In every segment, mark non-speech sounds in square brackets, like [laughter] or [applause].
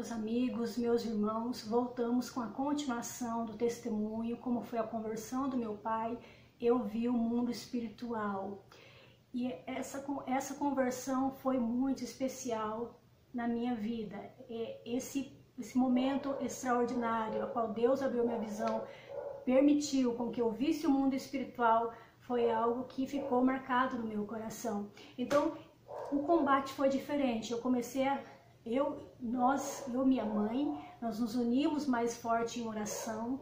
meus amigos, meus irmãos, voltamos com a continuação do testemunho, como foi a conversão do meu pai. Eu vi o mundo espiritual. E essa, essa conversão foi muito especial na minha vida. Esse, esse momento extraordinário, a qual Deus abriu minha visão, permitiu com que eu visse o mundo espiritual, foi algo que ficou marcado no meu coração. Então, o combate foi diferente. Eu comecei a eu, nós, eu minha mãe, nós nos unimos mais forte em oração,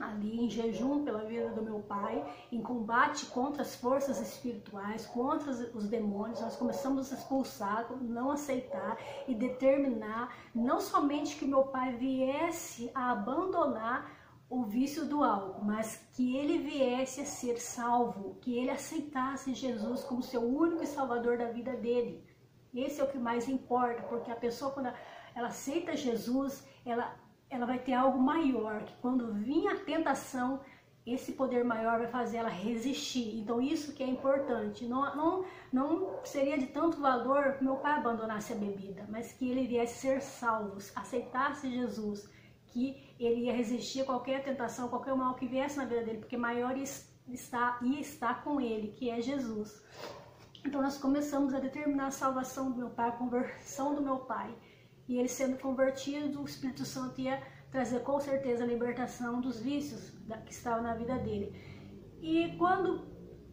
ali em jejum pela vida do meu pai, em combate contra as forças espirituais, contra os demônios, nós começamos a expulsar, não aceitar e determinar não somente que meu pai viesse a abandonar o vício do álcool, mas que ele viesse a ser salvo, que ele aceitasse Jesus como seu único salvador da vida dele. Esse é o que mais importa, porque a pessoa, quando ela aceita Jesus, ela, ela vai ter algo maior, que quando vir a tentação, esse poder maior vai fazer ela resistir. Então, isso que é importante. Não, não, não seria de tanto valor meu pai abandonasse a bebida, mas que ele viesse ser salvo, aceitasse Jesus, que ele ia resistir a qualquer tentação, qualquer mal que viesse na vida dele, porque maior está e está com ele, que é Jesus. Então nós começamos a determinar a salvação do meu pai, a conversão do meu pai. E ele sendo convertido, o Espírito Santo ia trazer com certeza a libertação dos vícios que estavam na vida dele. E quando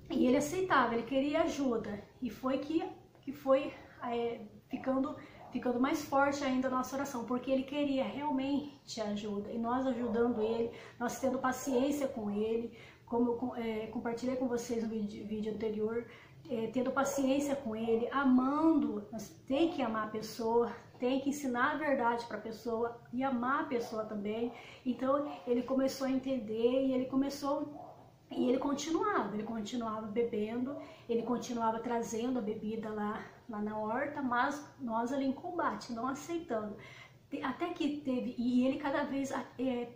e ele aceitava, ele queria ajuda. E foi que, que foi é, ficando, ficando mais forte ainda a nossa oração, porque ele queria realmente ajuda. E nós ajudando ele, nós tendo paciência com ele, como eu é, compartilhei com vocês no vídeo, vídeo anterior, é, tendo paciência com ele, amando, tem que amar a pessoa, tem que ensinar a verdade para a pessoa e amar a pessoa também. Então ele começou a entender e ele começou e ele continuava, ele continuava bebendo, ele continuava trazendo a bebida lá, lá na horta, mas nós ali em combate, não aceitando. Até que teve, e ele cada vez é,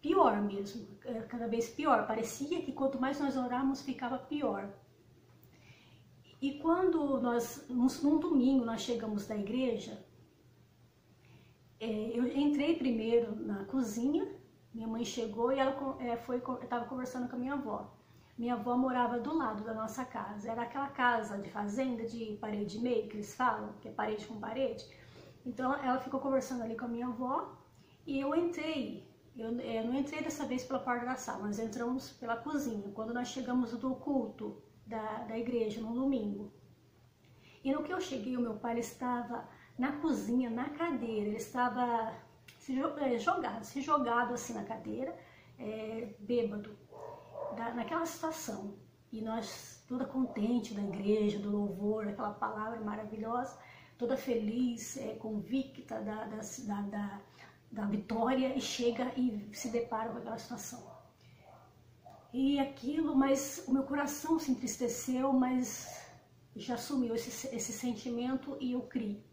pior mesmo, é, cada vez pior. Parecia que quanto mais nós orávamos, ficava pior. E quando nós, num domingo, nós chegamos da igreja, é, eu entrei primeiro na cozinha, minha mãe chegou e ela é, foi, estava conversando com a minha avó. Minha avó morava do lado da nossa casa, era aquela casa de fazenda de parede meio que eles falam, que é parede com parede. Então ela ficou conversando ali com a minha avó e eu entrei. Eu, eu não entrei dessa vez pela porta da sala, nós entramos pela cozinha. Quando nós chegamos do culto, da, da igreja no domingo. E no que eu cheguei, o meu pai estava na cozinha, na cadeira, ele estava se, é, jogado, se jogado assim na cadeira, é, bêbado, da, naquela situação. E nós, toda contente da igreja, do louvor, aquela palavra maravilhosa, toda feliz, é, convicta da, da, da, da vitória, e chega e se depara com aquela situação e aquilo, mas o meu coração se entristeceu, mas já sumiu esse, esse sentimento e eu criei.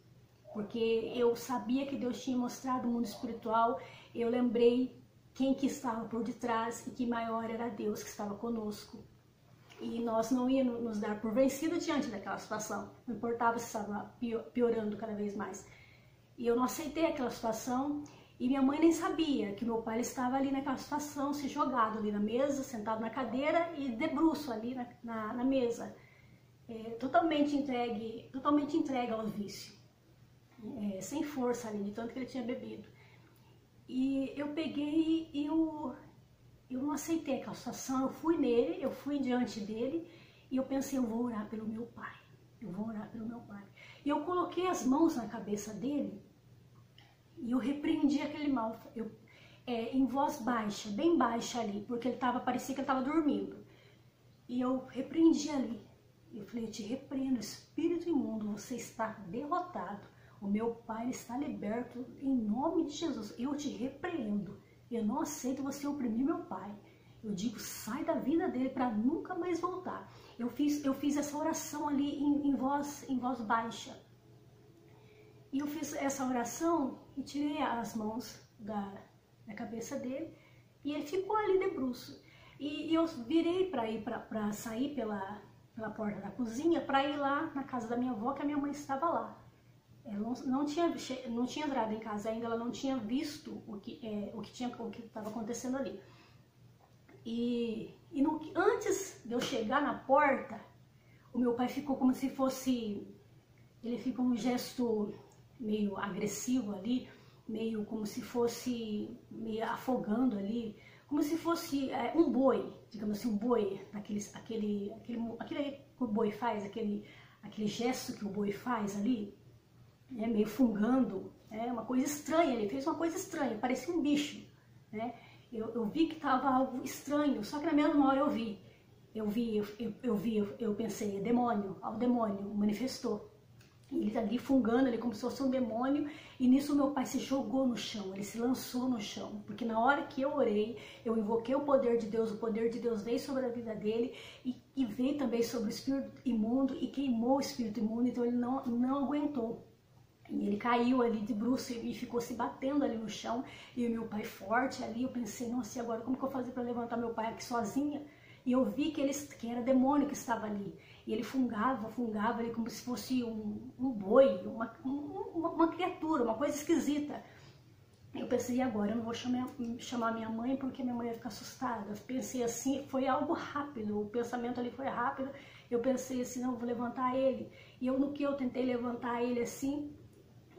Porque eu sabia que Deus tinha mostrado o mundo espiritual, eu lembrei quem que estava por detrás e que maior era Deus que estava conosco. E nós não íamos nos dar por vencido diante daquela situação, não importava se estava piorando cada vez mais. E eu não aceitei aquela situação e minha mãe nem sabia que meu pai estava ali naquela situação, se jogado ali na mesa, sentado na cadeira e debruço ali na, na, na mesa, é, totalmente entregue, totalmente entregue ao vício, é, sem força ali, de tanto que ele tinha bebido. E eu peguei e eu, eu não aceitei aquela situação, eu fui nele, eu fui diante dele e eu pensei, eu vou orar pelo meu pai, eu vou orar pelo meu pai. E eu coloquei as mãos na cabeça dele e eu repreendi aquele mal, eu, é, em voz baixa, bem baixa ali, porque ele tava, parecia que ele estava dormindo. E eu repreendi ali. Eu falei, eu te repreendo, espírito imundo, você está derrotado. O meu pai está liberto em nome de Jesus. Eu te repreendo. Eu não aceito você oprimir meu pai. Eu digo, sai da vida dele para nunca mais voltar. Eu fiz, eu fiz essa oração ali em, em, voz, em voz baixa. E eu fiz essa oração e tirei as mãos da, da cabeça dele e ele ficou ali de bruço. E, e eu virei para ir para sair pela, pela porta da cozinha para ir lá na casa da minha avó, que a minha mãe estava lá. ela não, não, tinha, não tinha entrado em casa ainda, ela não tinha visto o que é, o que estava acontecendo ali. E, e no, antes de eu chegar na porta, o meu pai ficou como se fosse, ele ficou um gesto meio agressivo ali, meio como se fosse meio afogando ali, como se fosse é, um boi, digamos assim, um boi, aqueles, aquele, aquele, aquele que o boi faz, aquele, aquele gesto que o boi faz ali, né, meio fungando, é uma coisa estranha, ele fez uma coisa estranha, parecia um bicho, né? Eu, eu vi que estava algo estranho, só que na mesma hora eu vi, eu vi, eu, eu, eu vi, eu, eu pensei, é demônio, ao demônio, manifestou. Ele está ali fungando, ele como se fosse um demônio, e nisso meu pai se jogou no chão, ele se lançou no chão, porque na hora que eu orei, eu invoquei o poder de Deus, o poder de Deus veio sobre a vida dele e, e veio também sobre o espírito imundo e queimou o espírito imundo, então ele não, não aguentou. E ele caiu ali de bruxo e ficou se batendo ali no chão. E o meu pai forte ali, eu pensei, nossa, e agora como que eu vou fazer para levantar meu pai aqui sozinha? E eu vi que, ele, que era demônio que estava ali. E ele fungava, fungava ali como se fosse um, um boi, uma, uma, uma, criatura, uma coisa esquisita. Eu pensei, agora? Eu não vou chamar, chamar minha mãe porque minha mãe ia ficar assustada. Eu pensei assim, foi algo rápido, o pensamento ali foi rápido. Eu pensei assim, não, vou levantar ele. E eu, no que eu tentei levantar ele assim,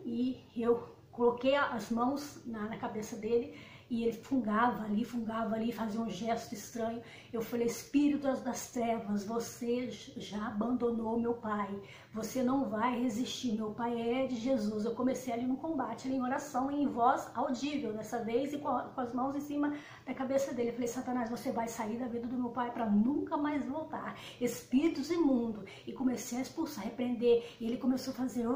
e eu coloquei as mãos na, na cabeça dele e ele fungava ali, fungava ali, fazia um gesto estranho. Eu falei, Espírito das trevas, você já abandonou meu pai, você não vai resistir, meu pai é de Jesus. Eu comecei ali no combate, ali em oração, em voz audível dessa vez e com, as mãos em cima da cabeça dele. Eu falei, Satanás, você vai sair da vida do meu pai para nunca mais voltar. Espíritos imundos. E comecei a expulsar, repreender. E ele começou a fazer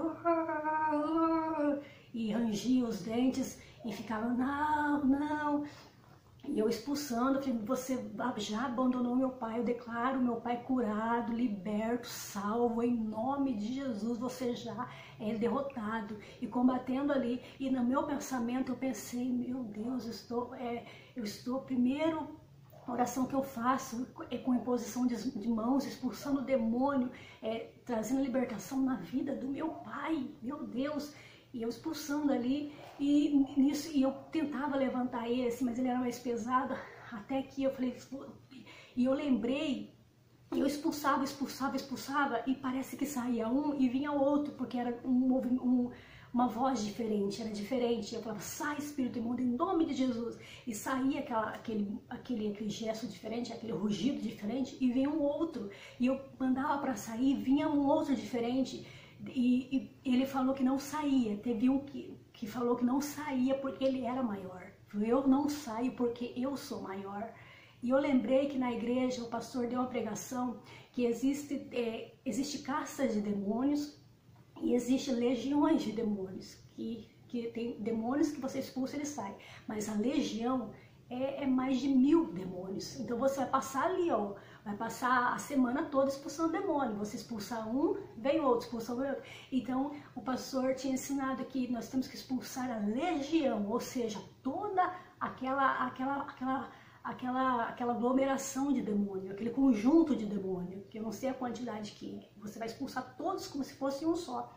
e rangia os dentes e ficava, não, não. E eu expulsando, falei, você já abandonou meu pai, eu declaro meu pai curado, liberto, salvo, em nome de Jesus, você já é derrotado. E combatendo ali, e no meu pensamento eu pensei, meu Deus, eu estou, é, eu estou primeiro oração que eu faço é com imposição de, de mãos, expulsando o demônio, é, trazendo libertação na vida do meu pai, meu Deus e eu expulsando ali, e nisso, e eu tentava levantar ele assim, mas ele era mais pesado, até que eu falei, e eu lembrei, eu expulsava, expulsava, expulsava, e parece que saía um e vinha outro, porque era um, um uma voz diferente, era diferente. Eu falava, sai espírito imundo em nome de Jesus. E saía aquela, aquele, aquele, aquele gesto diferente, aquele rugido diferente, e vinha um outro. E eu mandava para sair, vinha um outro diferente. E, e, ele falou que não saía. Teve um que, que falou que não saía porque ele era maior. Eu não saio porque eu sou maior. E eu lembrei que na igreja o pastor deu uma pregação que existe, é, existe castas de demônios e existe legiões de demônios. Que, que tem demônios que você expulsa ele sai. Mas a legião é, é mais de mil demônios. Então você vai passar ali, ó vai passar a semana toda expulsando demônio. Você expulsar um, vem outro, expulsa outro. Então, o pastor tinha ensinado que nós temos que expulsar a legião, ou seja, toda aquela, aquela, aquela, aquela, aquela aglomeração de demônio, aquele conjunto de demônio, que eu não sei a quantidade que. Você vai expulsar todos como se fosse um só.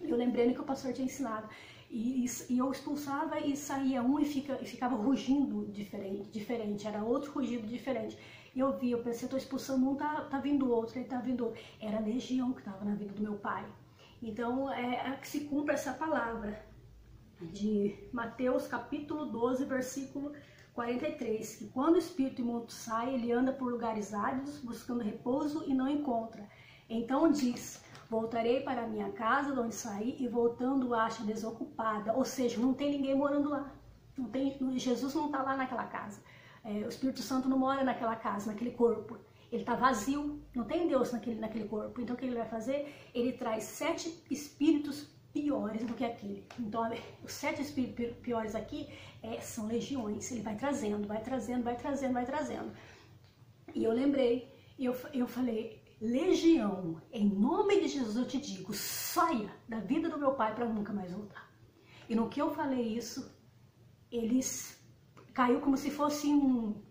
Eu lembrei que o pastor tinha ensinado. E, e, eu expulsava e saía um e, fica, e ficava rugindo diferente, diferente, era outro rugido diferente. Eu vi, eu pensei, tô expulsando um, tá, tá vindo outro, ele tá vindo outro. Era a legião que estava na vida do meu pai. Então, é, é que se cumpre essa palavra de Mateus capítulo 12, versículo 43, que quando o espírito imundo sai, ele anda por lugares áridos, buscando repouso e não encontra. Então diz, voltarei para a minha casa, de onde saí, e voltando acha desocupada, ou seja, não tem ninguém morando lá. Não tem, Jesus não está lá naquela casa. É, o Espírito Santo não mora naquela casa, naquele corpo. Ele está vazio, não tem Deus naquele, naquele corpo. Então o que ele vai fazer? Ele traz sete espíritos piores do que aquele. Então [laughs] os sete espíritos piores aqui é, são legiões. Ele vai trazendo, vai trazendo, vai trazendo, vai trazendo. E eu lembrei, eu, eu falei, legião, em nome de Jesus eu te digo, saia da vida do meu pai para nunca mais voltar. E no que eu falei isso, eles caiu como se fosse um,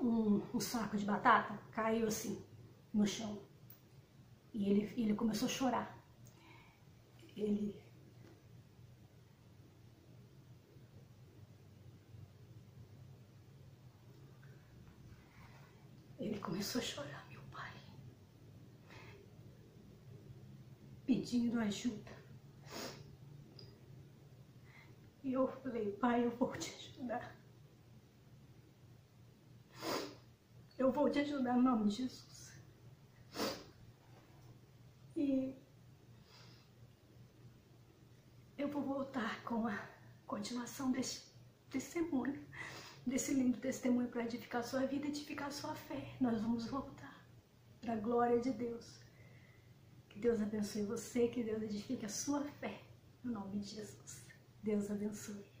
um, um, saco de batata, caiu assim no chão. E ele, ele começou a chorar. Ele. Ele começou a chorar, meu pai, pedindo ajuda. E eu falei, pai, eu vou te ajudar. Eu vou te ajudar em nome de Jesus. E eu vou voltar com a continuação desse testemunho, desse lindo testemunho para edificar sua vida, edificar sua fé. Nós vamos voltar para a glória de Deus. Que Deus abençoe você, que Deus edifique a sua fé. No nome de Jesus. Deus abençoe.